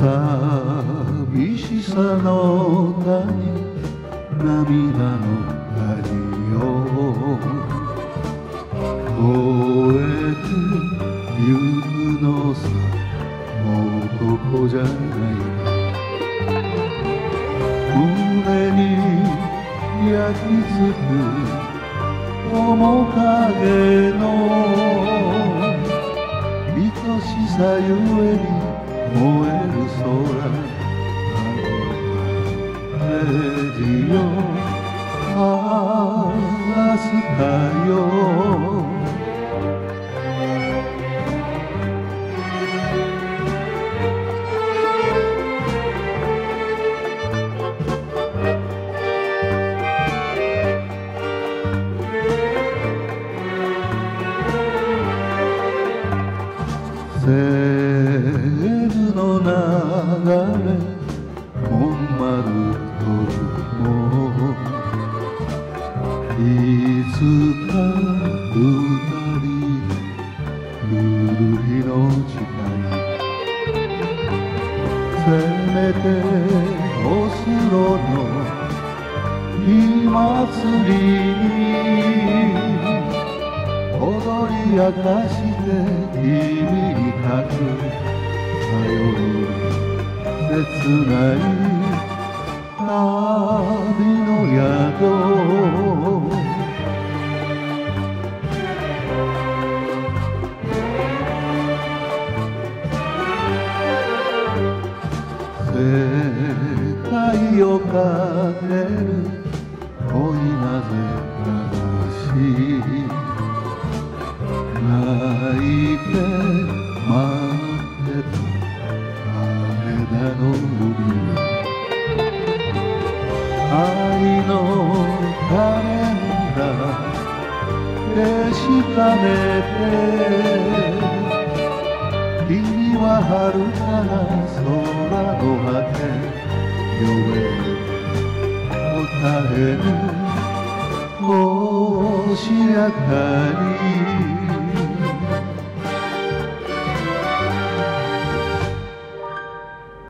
寂しさの谷涙の谷を越えてゆくのさもうここじゃない胸に焼き付く面影の愛しさゆえに燃える空レディオアスカよ西部の流れモンマルトルもいつか二人来る日の誓いせめてオスロの火祭りに踊り明かして君に書く。切ない旅の宿世界をかける恋なぜ流しい泣いて待カレンダーでしかめて君は遥かな空の果て夜へ答える星明かり